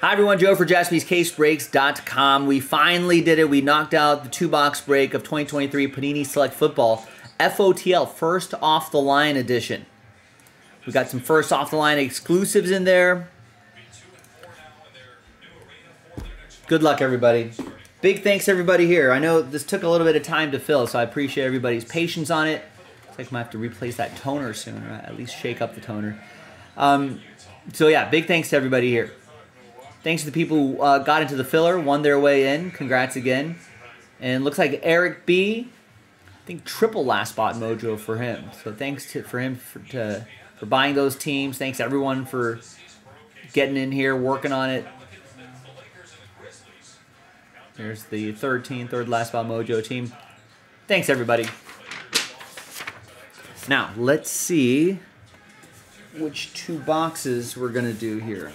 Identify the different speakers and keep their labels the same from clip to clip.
Speaker 1: Hi everyone, Joe for jaspyscasebreaks.com. We finally did it. We knocked out the two box break of 2023 Panini Select Football FOTL First Off the Line edition. We got some first off the line exclusives in there. Good luck, everybody. Big thanks everybody here. I know this took a little bit of time to fill, so I appreciate everybody's patience on it. Looks like I'm to have to replace that toner soon, or at least shake up the toner. Um, so yeah, big thanks to everybody here. Thanks to the people who uh, got into the filler, won their way in. Congrats again. And looks like Eric B, I think triple last spot mojo for him. So thanks to, for him for, to, for buying those teams. Thanks everyone for getting in here, working on it. There's the third team, third last spot mojo team. Thanks everybody. Now, let's see which two boxes we're to do here.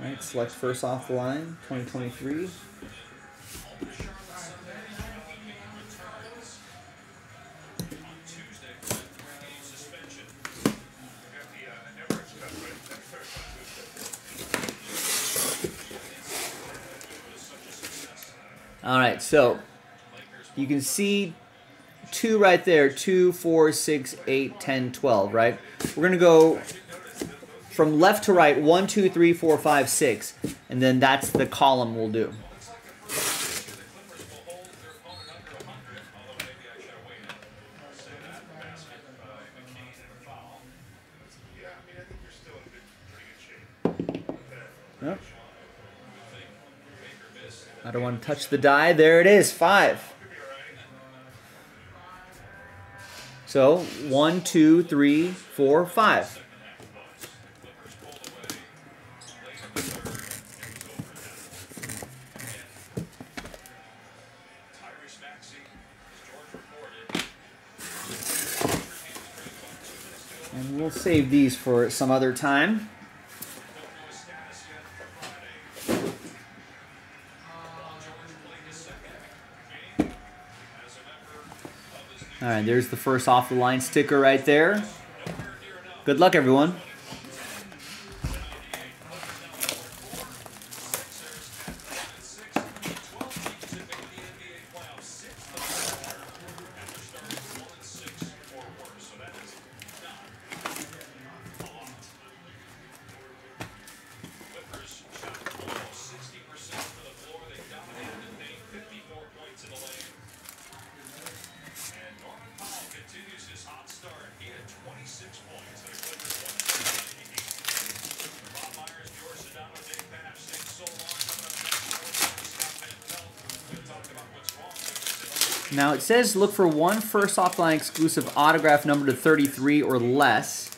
Speaker 1: Right, select first off the line, 2023. All right, so you can see two right there, two, four, six, eight, 10, 12, right? We're going to go from left to right, one, two, three, four, five, six, and then that's the column we'll do. Yep. I don't want to touch the die. There it is, five. So one, two, three, four, five. Save these for some other time. All right, there's the first off the line sticker right there. Good luck, everyone. Now it says look for one first offline exclusive autograph number to 33 or less,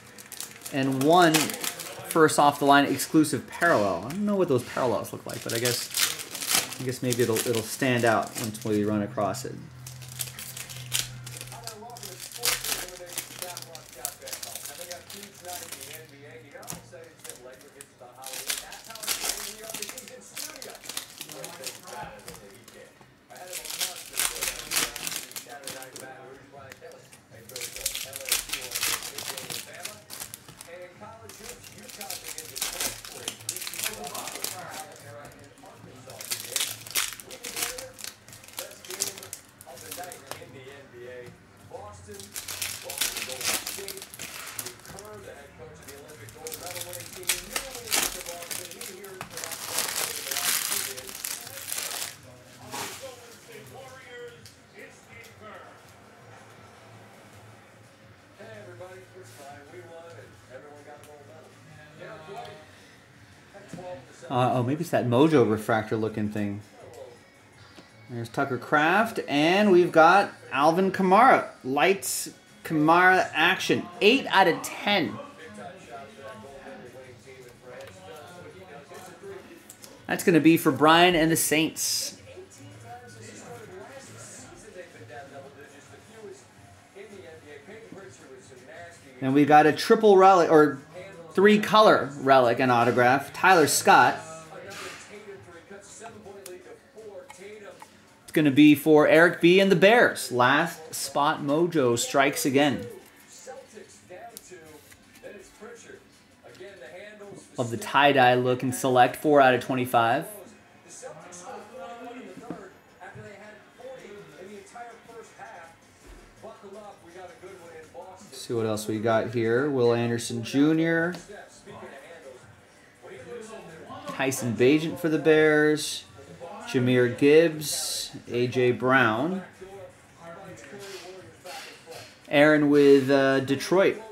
Speaker 1: and one first off the line exclusive parallel. I don't know what those parallels look like, but I guess I guess maybe it'll it'll stand out once we run across it. Uh, oh, maybe it's that Mojo refractor looking thing. There's Tucker Kraft, and we've got Alvin Kamara. Lights Kamara action. 8 out of 10. That's going to be for Brian and the Saints. And we've got a triple relic, or three color relic and autograph. Tyler Scott. It's going to be for Eric B. and the Bears. Last spot mojo strikes again. of the tie-dye look and select. 4 out of 25. See what else we got here. Will Anderson Jr. Tyson Bagent for the Bears. Jahmyr Gibbs. A.J. Brown. Aaron with uh, Detroit.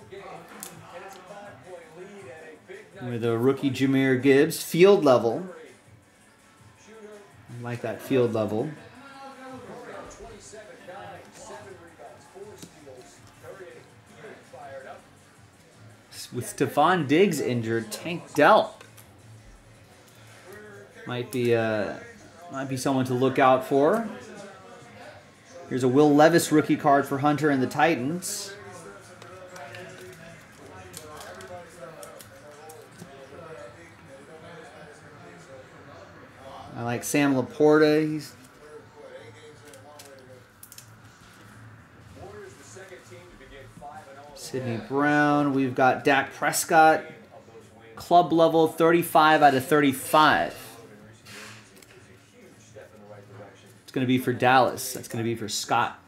Speaker 1: With a rookie Jahmyr Gibbs. Field level. I like that field level. With Stefon Diggs injured, Tank Dell might be uh, might be someone to look out for. Here's a Will Levis rookie card for Hunter and the Titans. I like Sam LaPorta. He's Sydney Brown. We've got Dak Prescott. Club level 35 out of 35. It's going to be for Dallas. That's going to be for Scott.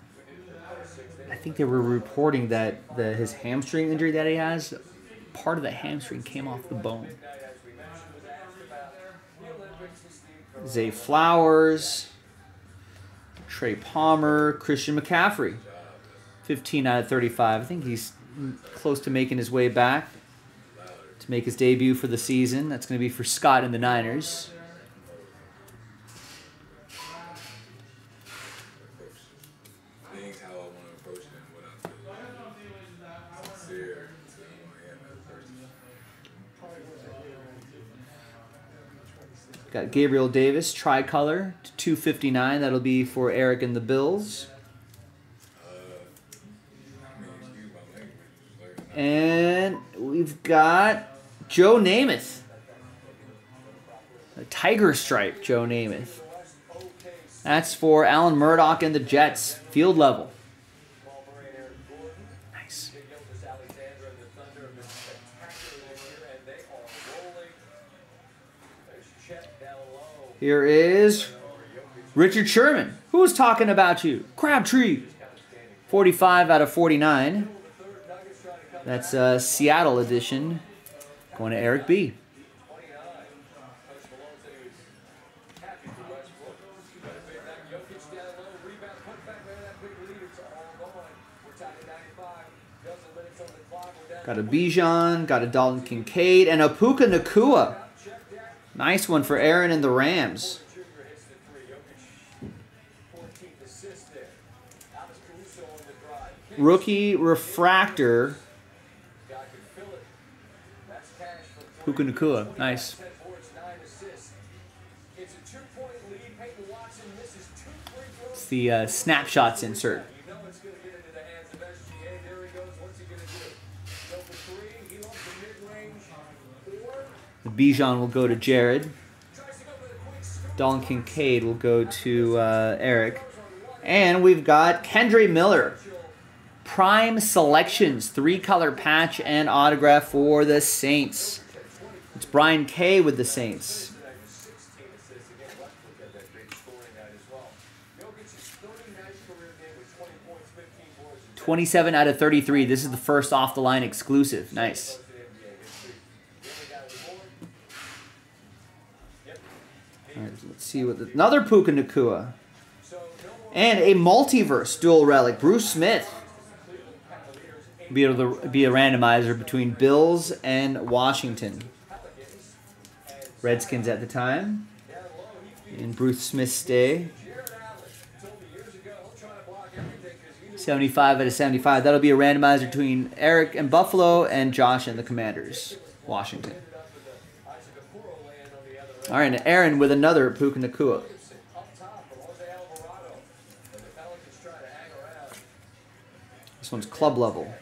Speaker 1: I think they were reporting that the, his hamstring injury that he has, part of the hamstring came off the bone. Zay Flowers, Trey Palmer, Christian McCaffrey. 15 out of 35. I think he's close to making his way back to make his debut for the season. That's going to be for Scott and the Niners. Got Gabriel Davis, tricolor, 259. That'll be for Eric and the Bills. And we've got Joe Namath. A tiger stripe, Joe Namath. That's for Alan Murdoch and the Jets, field level. Nice. Here is Richard Sherman. Who was talking about you? Crabtree. 45 out of 49. That's a Seattle edition. Going to Eric B. Got a Bijan, got a Dalton Kincaid, and a Puka Nacua. Nice one for Aaron and the Rams. Rookie refractor Puka Nacua. Nice. It's the uh, snapshots insert. The Bijan will go to Jared. Dalton Kincaid will go to uh, Eric. And we've got Kendre Miller. Prime Selections, three color patch and autograph for the Saints. It's Brian Kay with the Saints. Twenty-seven out of thirty-three. This is the first off-the-line exclusive. Nice. All right, let's see what the, another Puka Nacua And a multiverse dual relic, Bruce Smith be able to be a randomizer between Bills and Washington. Redskins at the time. In Bruce Smith's day. 75 out of 75. That'll be a randomizer between Eric and Buffalo and Josh and the Commanders, Washington. All right, and Aaron with another Puka Nacua. This one's club level.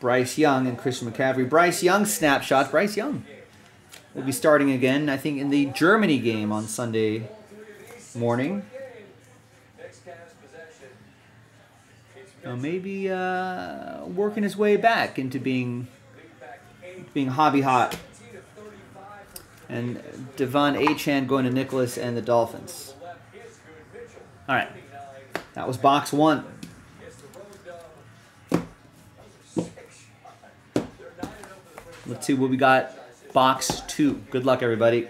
Speaker 1: Bryce Young and Christian McCaffrey. Bryce Young snapshots. Bryce Young will be starting again, I think, in the Germany game on Sunday morning. maybe uh, working his way back into being being hobby hot. And De'Von Achane going to Nicholas and the Dolphins. All right. That was box one. Let's see what we got. Box two. Good luck, everybody.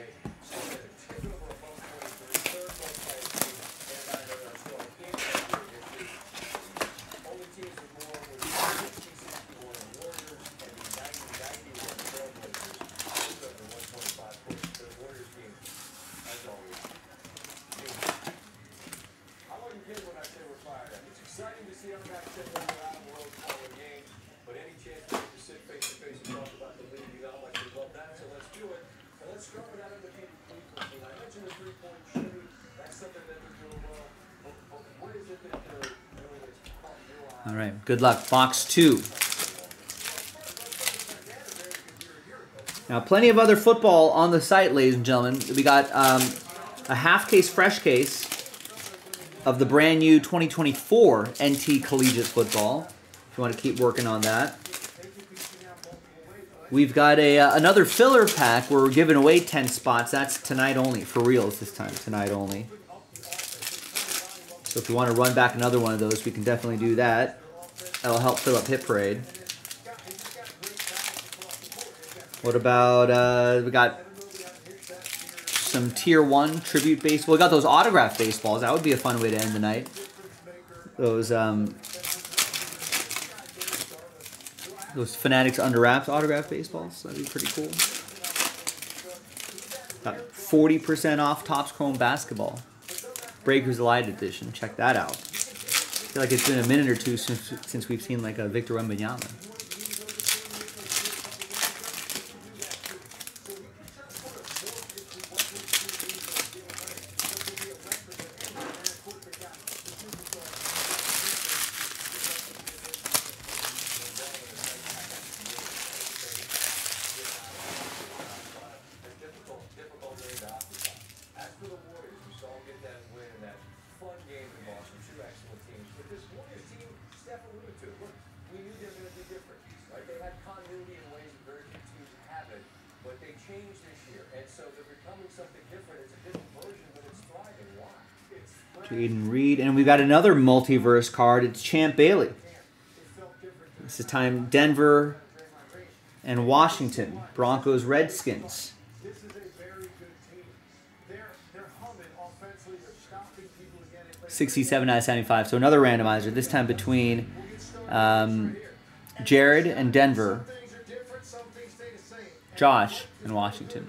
Speaker 1: All right, good luck. Box two. Now, plenty of other football on the site, ladies and gentlemen. We got um, a half case, fresh case of the brand new 2024 NT Collegiate Football. If you want to keep working on that. We've got a uh, another filler pack where we're giving away 10 spots. That's tonight only, for reals this time, tonight only. So if you want to run back another one of those, we can definitely do that. That'll help fill up Hit Parade. What about, uh, we got some Tier 1 Tribute Baseball. We got those autograph baseballs. That would be a fun way to end the night. Those, um, those Fanatics Under Wraps autograph baseballs. That'd be pretty cool. Got 40% off Topps Chrome Basketball. Breaker's Delight Edition. Check that out. Feel like it's been a minute or two since, since we've seen like a Victor Wembanyama. Jayden Reed. And we've got another multiverse card. It's Champ Bailey. This is time Denver and Washington. Broncos Redskins. 67 out of 75. So another randomizer, this time between um, Jared and Denver, Josh and Washington.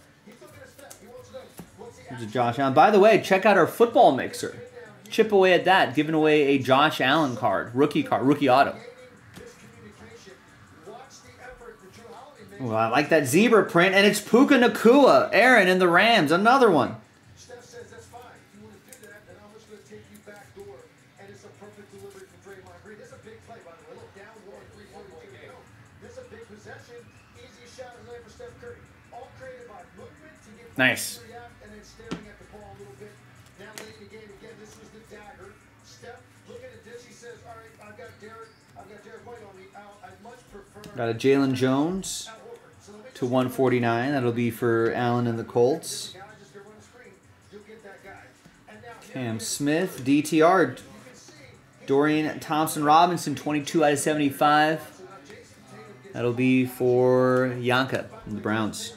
Speaker 1: There's a Josh Allen. By the way, check out our football mixer. Chip away at that, giving away a Josh Allen card, rookie card, rookie auto. Well, I like that zebra print, and it's Puka Nacua, Aaron, and the Rams, another one. Nice. Got a Jalen Jones to 149. That'll be for Allen and the Colts. Cam Smith, DTR. Dorian Thompson Robinson, 22 out of 75. That'll be for Yanka and the Browns.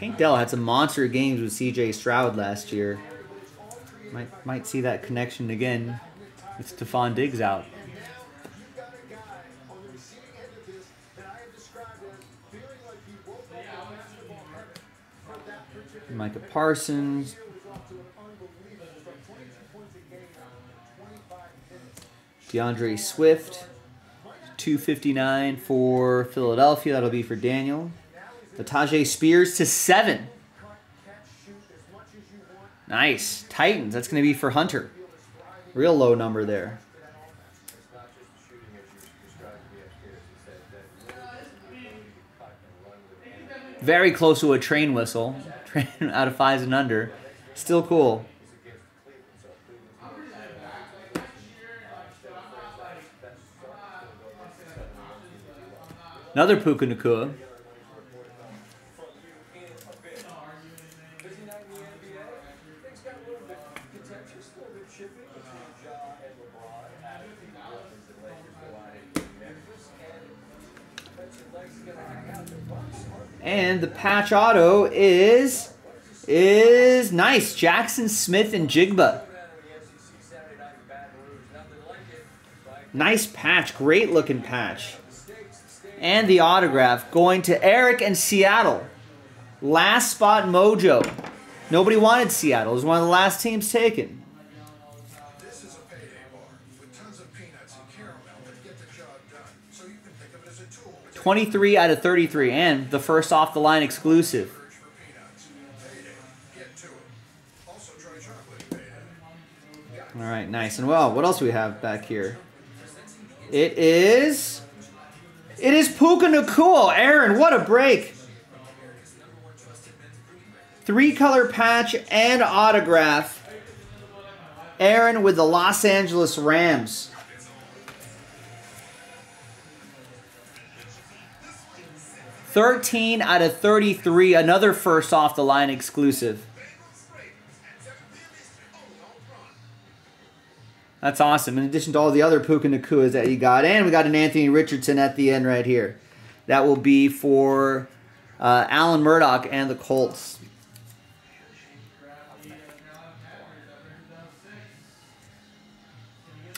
Speaker 1: Tank Dell had some monster games with C.J. Stroud last year. Might might see that connection again with Stefon Diggs out. Micah Parsons. DeAndre Swift. 259 for Philadelphia. That'll be for Daniel. The Tyjae Spears to 7. Nice. Titans. That's going to be for Hunter. Real low number there. Very close to a train whistle. Train out of fives and under. Still cool. Another Puka Nacua. And the patch auto is is nice. Jaxon Smith-Njigba. Nice patch. Great looking patch. And the autograph going to Eric and Seattle. Last spot mojo. Nobody wanted Seattle. It was one of the last teams taken. 23 out of 33, and the first off the line exclusive. All right, nice. And well, what else do we have back here? It is. It is Puka Nacua. Aaron, what a break. Three color patch and autograph. Aaron with the Los Angeles Rams. 13 out of 33, another first off the line exclusive. That's awesome. In addition to all the other Puka Nacuas that you got. And we got an Anthony Richardson at the end right here. That will be for uh, Alan Murdoch and the Colts.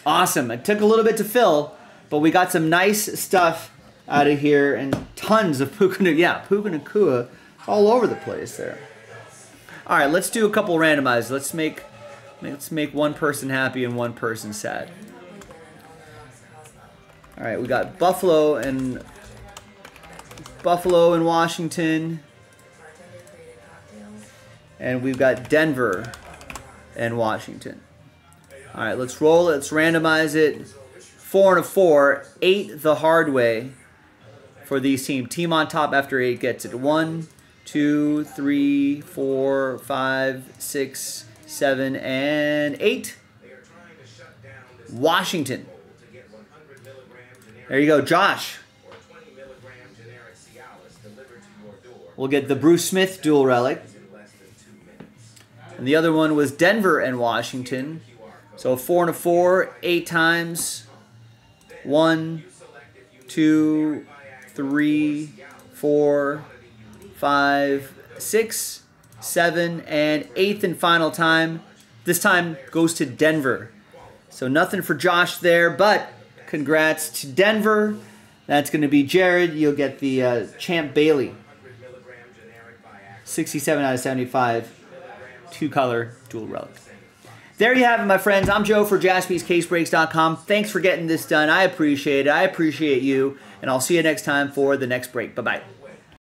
Speaker 1: Awesome. It took a little bit to fill, but we got some nice stuff out of here and tons of Puka Yeah, Puka Nacua all over the place there. All right, let's do a couple randomized. Let's make let's make one person happy and one person sad. All right, we got Buffalo and Buffalo and Washington. And we've got Denver and Washington. All right, let's roll it. Let's randomize it. Four and a four. Eight the hard way for these teams. Team on top after eight gets it. One, two, three, four, five, six, seven, and eight. Washington. There you go, Josh. We'll get the Bruce Smith dual relic. And the other one was Denver and Washington. So four and a four, eight times. One, two, three, four, five, six, seven, and eighth and final time. This time goes to Denver. So nothing for Josh there, but congrats to Denver. That's going to be Jared. You'll get the uh, Champ Bailey. 67 out of 75. Two color dual relic. There you have it, my friends. I'm Joe for jaspyscasebreaks.com. Thanks for getting this done. I appreciate it. I appreciate you. And I'll see you next time for the next break. Bye bye.